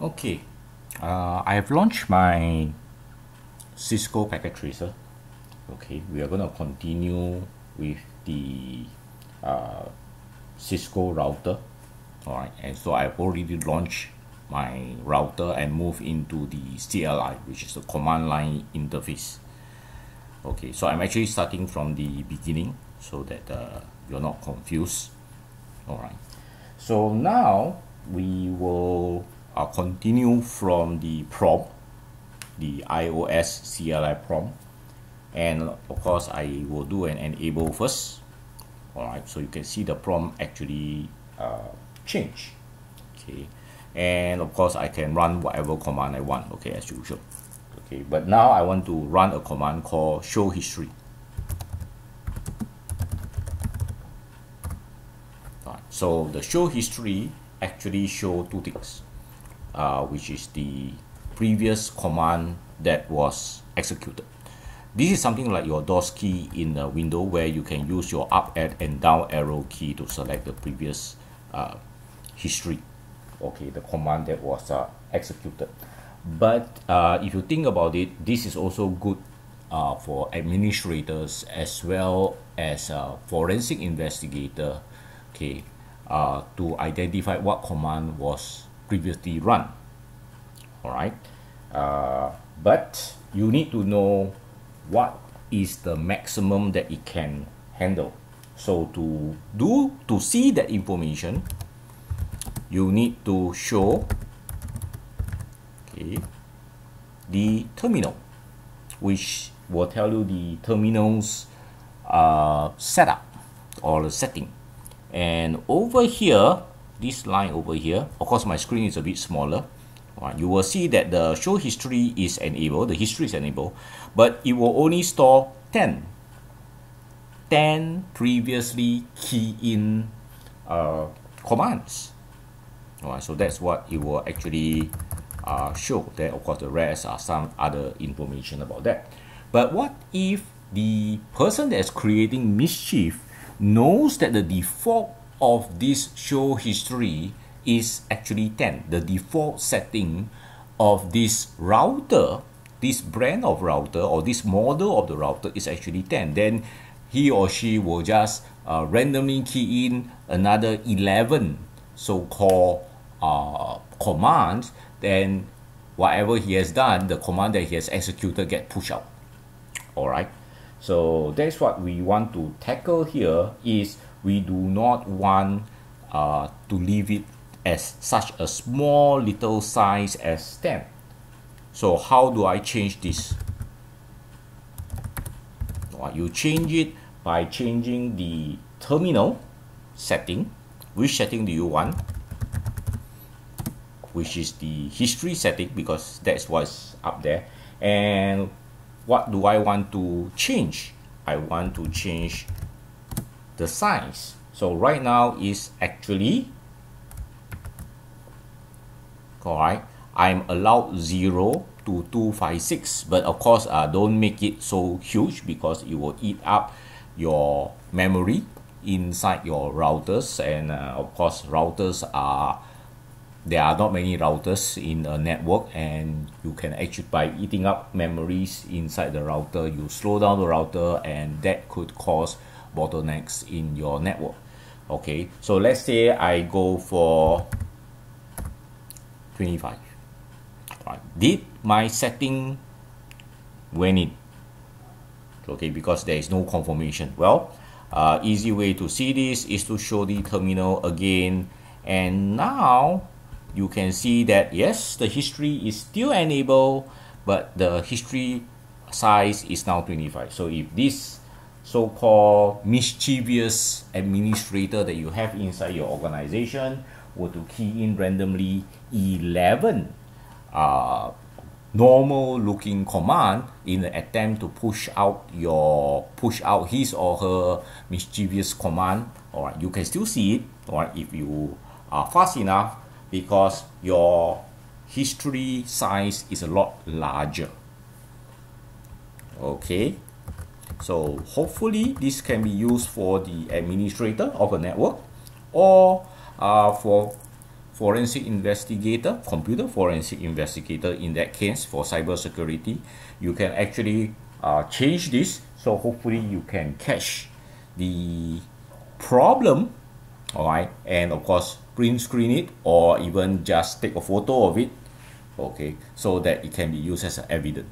Okay, uh, I have launched my Cisco Packet Tracer. Okay, we are going to continue with the uh, Cisco router. Alright, and so I've already launched my router and move into the CLI, which is the command line interface. Okay, so I'm actually starting from the beginning so that uh, you're not confused. Alright, so now we will I'll continue from the prompt, the IOS CLI prompt. And of course, I will do an enable first. All right, so you can see the prompt actually uh, change. Okay, and of course, I can run whatever command I want. Okay, as usual. Okay, but now I want to run a command called show history. so the show history actually show two things uh, which is the previous command that was executed. This is something like your DOS key in a window where you can use your up and down arrow key to select the previous uh, history. Okay, the command that was uh, executed. But uh, if you think about it, this is also good uh, for administrators as well as a forensic investigator okay, uh, to identify what command was previously run. All right uh, but you need to know what is the maximum that it can handle. So to do to see that information you need to show okay the terminal which will tell you the terminal's uh, setup or the setting. And over here this line over here. Of course my screen is a bit smaller. Right, you will see that the show history is enabled the history is enabled but it will only store 10 10 previously key in uh, commands. Alright so that's what it will actually uh, show. Then of course the rest are some other information about that. But what if the person that's creating mischief knows that the default of this show history is actually 10. The default setting of this router, this brand of router or this model of the router is actually 10. Then he or she will just uh, randomly key in another 11 so-called uh, commands. Then whatever he has done, the command that he has executed get pushed out. All right. So that's what we want to tackle here is we do not want uh, to leave it as such a small little size as 10. So how do I change this? Well, you change it by changing the terminal setting. Which setting do you want? Which is the history setting because that's what's up there. And what do I want to change? I want to change the size. So right now is actually alright I'm allowed 0 to 256 but of course uh, don't make it so huge because it will eat up your memory inside your routers and uh, of course routers are there are not many routers in a network and you can actually by eating up memories inside the router you slow down the router and that could cause bottlenecks in your network. Okay so let's say I go for 25 right. did my setting went in? Okay because there is no confirmation. Well uh, easy way to see this is to show the terminal again. And now you can see that yes the history is still enabled but the history size is now 25 so if this so-called mischievous administrator that you have inside your organization were to key in randomly 11 uh, normal looking command in an attempt to push out your push out his or her mischievous command. All right you can still see it all right if you are fast enough because your history size is a lot larger. Okay so hopefully this can be used for the administrator of a network or uh, for forensic investigator, computer forensic investigator in that case for cybersecurity, you can actually uh, change this. So hopefully you can catch the problem all right and of course print screen it or even just take a photo of it okay so that it can be used as an evidence